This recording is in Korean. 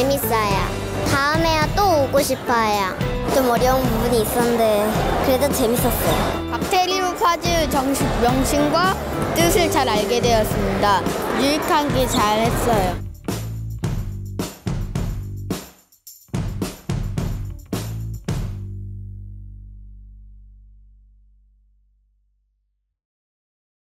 재밌어요. 다음에야 또 오고 싶어요. 좀 어려운 부분이 있었는데 그래도 재밌었어요. 박테리움 파즈 정식 명칭과 뜻을 잘 알게 되었습니다. 유익한 게 잘했어요.